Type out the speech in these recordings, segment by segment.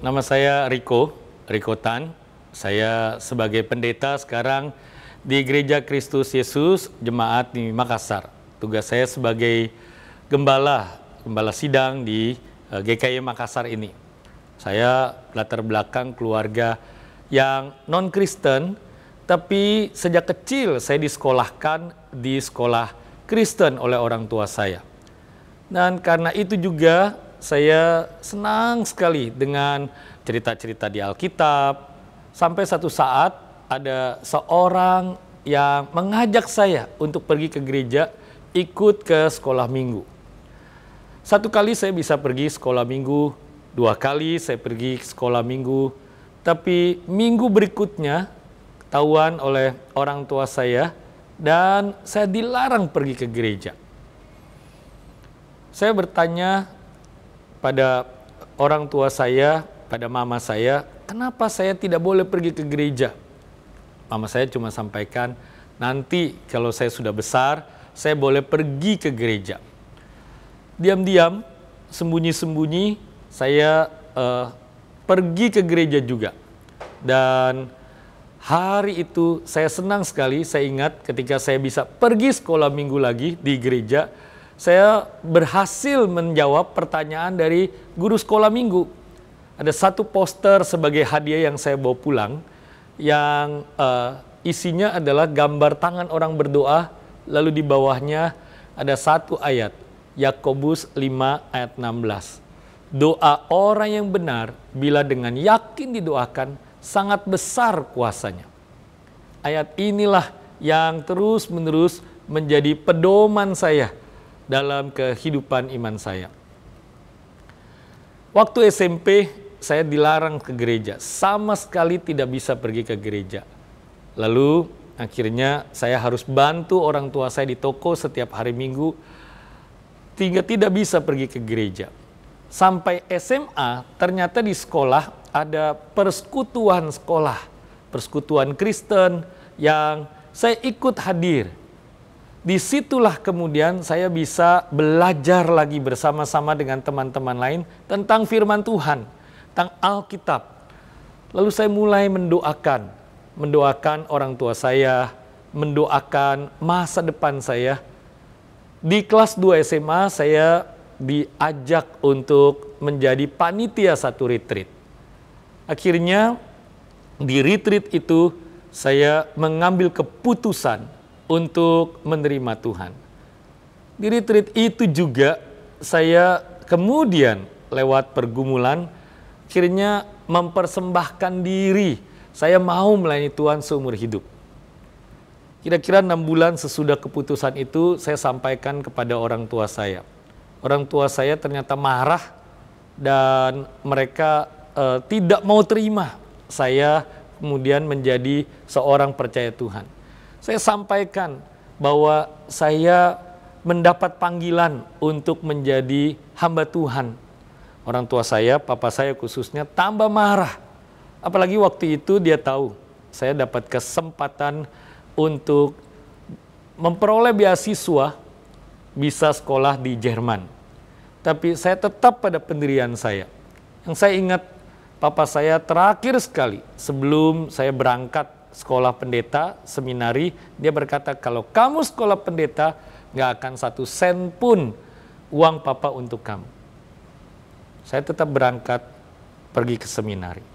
nama saya Riko, Riko Tan. Saya sebagai pendeta sekarang di Gereja Kristus Yesus Jemaat di Makassar. Tugas saya sebagai gembala, gembala sidang di eh, GKI Makassar ini. Saya latar belakang keluarga yang non-Kristen, tapi sejak kecil saya disekolahkan di sekolah Kristen oleh orang tua saya. Dan karena itu juga saya senang sekali dengan cerita-cerita di Alkitab, sampai satu saat ada seorang yang mengajak saya untuk pergi ke gereja, ikut ke sekolah minggu. Satu kali saya bisa pergi sekolah minggu, dua kali saya pergi sekolah minggu, tapi minggu berikutnya ketahuan oleh orang tua saya dan saya dilarang pergi ke gereja. Saya bertanya pada orang tua saya, pada mama saya, kenapa saya tidak boleh pergi ke gereja? Mama saya cuma sampaikan, nanti kalau saya sudah besar, saya boleh pergi ke gereja. Diam-diam, sembunyi-sembunyi, saya uh, pergi ke gereja juga. Dan hari itu saya senang sekali, saya ingat ketika saya bisa pergi sekolah minggu lagi di gereja, saya berhasil menjawab pertanyaan dari guru sekolah minggu. Ada satu poster sebagai hadiah yang saya bawa pulang, yang uh, isinya adalah gambar tangan orang berdoa, lalu di bawahnya ada satu ayat, Yakobus 5 ayat 16. Doa orang yang benar bila dengan yakin didoakan sangat besar kuasanya. Ayat inilah yang terus-menerus menjadi pedoman saya dalam kehidupan iman saya. Waktu SMP saya dilarang ke gereja, sama sekali tidak bisa pergi ke gereja. Lalu akhirnya saya harus bantu orang tua saya di toko setiap hari Minggu, hingga tidak bisa pergi ke gereja. Sampai SMA, ternyata di sekolah ada persekutuan sekolah, persekutuan Kristen yang saya ikut hadir di situlah kemudian saya bisa belajar lagi bersama-sama dengan teman-teman lain tentang firman Tuhan, tentang Alkitab. Lalu saya mulai mendoakan, mendoakan orang tua saya, mendoakan masa depan saya. Di kelas 2 SMA saya diajak untuk menjadi panitia satu retreat. Akhirnya di retreat itu saya mengambil keputusan untuk menerima Tuhan. Di retreat itu juga saya kemudian lewat pergumulan akhirnya mempersembahkan diri. Saya mau melayani Tuhan seumur hidup. Kira-kira enam bulan sesudah keputusan itu saya sampaikan kepada orang tua saya. Orang tua saya ternyata marah dan mereka uh, tidak mau terima saya kemudian menjadi seorang percaya Tuhan saya sampaikan bahwa saya mendapat panggilan untuk menjadi hamba Tuhan. Orang tua saya, papa saya khususnya tambah marah. Apalagi waktu itu dia tahu saya dapat kesempatan untuk memperoleh beasiswa bisa sekolah di Jerman. Tapi saya tetap pada pendirian saya. Yang saya ingat papa saya terakhir sekali sebelum saya berangkat sekolah pendeta, seminari, dia berkata kalau kamu sekolah pendeta, nggak akan satu sen pun uang papa untuk kamu. Saya tetap berangkat pergi ke seminari.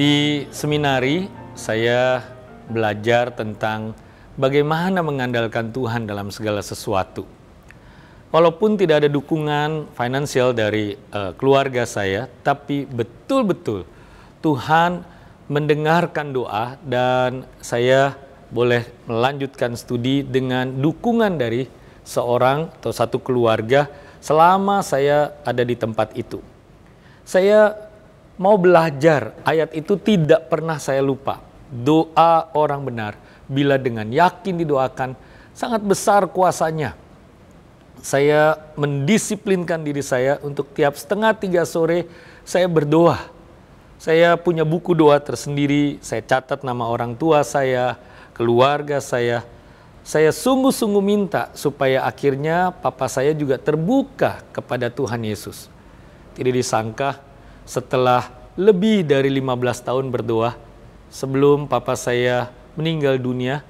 Di seminari saya belajar tentang bagaimana mengandalkan Tuhan dalam segala sesuatu. Walaupun tidak ada dukungan finansial dari uh, keluarga saya, tapi betul-betul Tuhan mendengarkan doa dan saya boleh melanjutkan studi dengan dukungan dari seorang atau satu keluarga selama saya ada di tempat itu. Saya mau belajar, ayat itu tidak pernah saya lupa. Doa orang benar, bila dengan yakin didoakan, sangat besar kuasanya. Saya mendisiplinkan diri saya untuk tiap setengah tiga sore saya berdoa. Saya punya buku doa tersendiri, saya catat nama orang tua saya, keluarga saya. Saya sungguh-sungguh minta supaya akhirnya papa saya juga terbuka kepada Tuhan Yesus. Tidak disangka setelah lebih dari 15 tahun berdoa, sebelum papa saya meninggal dunia,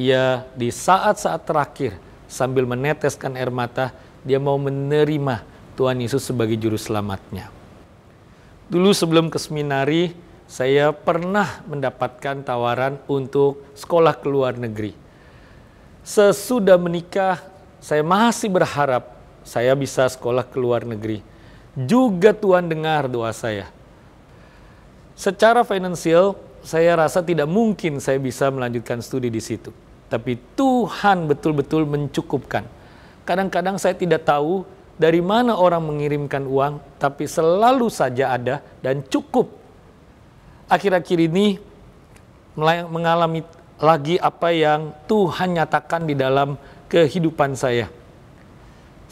ia di saat-saat terakhir sambil meneteskan air mata, dia mau menerima Tuhan Yesus sebagai juru selamatnya. Dulu sebelum ke seminari, saya pernah mendapatkan tawaran untuk sekolah ke luar negeri. Sesudah menikah, saya masih berharap saya bisa sekolah ke luar negeri. Juga Tuhan dengar doa saya. Secara finansial, saya rasa tidak mungkin saya bisa melanjutkan studi di situ. Tapi Tuhan betul-betul mencukupkan. Kadang-kadang saya tidak tahu dari mana orang mengirimkan uang, tapi selalu saja ada dan cukup akhir-akhir ini mengalami lagi apa yang Tuhan nyatakan di dalam kehidupan saya.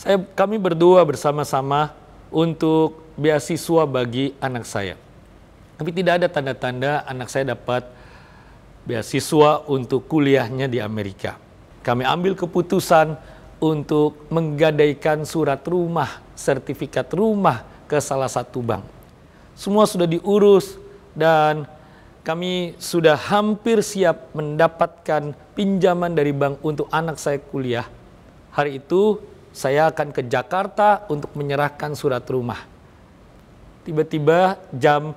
Saya kami berdoa bersama-sama untuk beasiswa bagi anak saya. Tapi tidak ada tanda-tanda anak saya dapat beasiswa untuk kuliahnya di Amerika. Kami ambil keputusan untuk menggadaikan surat rumah, sertifikat rumah ke salah satu bank. Semua sudah diurus, dan kami sudah hampir siap mendapatkan pinjaman dari bank untuk anak saya kuliah. Hari itu saya akan ke Jakarta untuk menyerahkan surat rumah. Tiba-tiba jam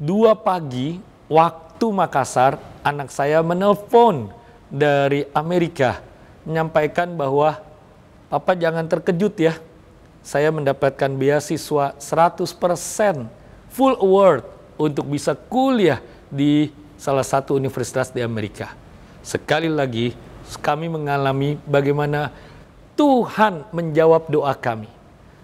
2 pagi waktu Makassar, anak saya menelpon dari Amerika menyampaikan bahwa Papa jangan terkejut ya. Saya mendapatkan beasiswa 100% full award untuk bisa kuliah di salah satu universitas di Amerika. Sekali lagi, kami mengalami bagaimana Tuhan menjawab doa kami.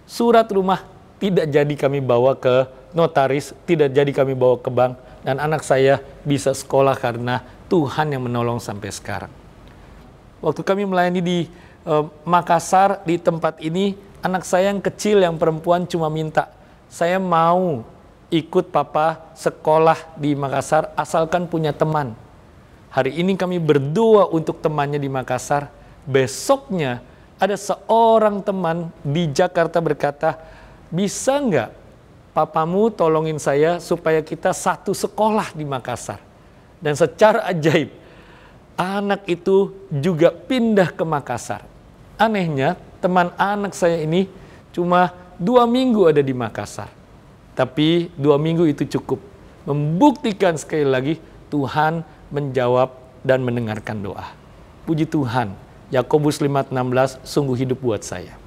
Surat rumah tidak jadi kami bawa ke notaris, tidak jadi kami bawa ke bank, dan anak saya bisa sekolah karena Tuhan yang menolong sampai sekarang. Waktu kami melayani di uh, Makassar, di tempat ini, anak saya yang kecil, yang perempuan cuma minta, saya mau ikut papa sekolah di Makassar asalkan punya teman. Hari ini kami berdoa untuk temannya di Makassar. Besoknya ada seorang teman di Jakarta berkata, bisa nggak papamu tolongin saya supaya kita satu sekolah di Makassar. Dan secara ajaib, anak itu juga pindah ke Makassar. Anehnya, teman anak saya ini cuma dua minggu ada di Makassar. Tapi dua minggu itu cukup membuktikan sekali lagi Tuhan menjawab dan mendengarkan doa. Puji Tuhan, Yakobus 5:16 sungguh hidup buat saya.